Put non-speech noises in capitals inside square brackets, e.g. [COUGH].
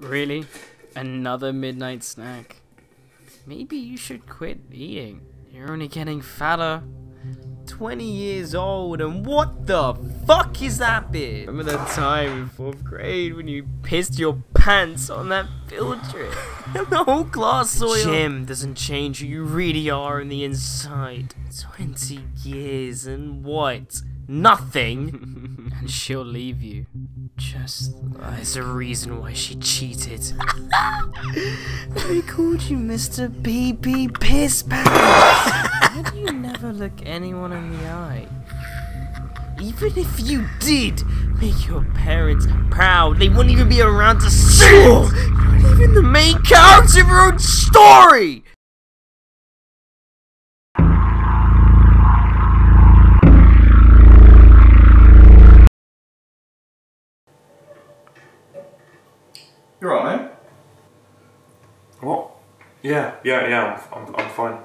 Really? Another midnight snack? Maybe you should quit eating. You're only getting fatter. 20 years old, and what the fuck is that bit? Remember that time in fourth grade when you pissed your pants on that field trip? [LAUGHS] the whole class saw you. Gym doesn't change who you really are on the inside. 20 years, and what? Nothing? [LAUGHS] and she'll leave you. Just there's a reason why she cheated. [LAUGHS] they called you Mr. BB Piss Pants. Why do you never look anyone in the eye? Even if you did make your parents proud, they wouldn't even be around to see it. You're not even the main character of your own story. You're right, mate. What? Yeah, yeah, yeah. I'm, I'm, I'm fine.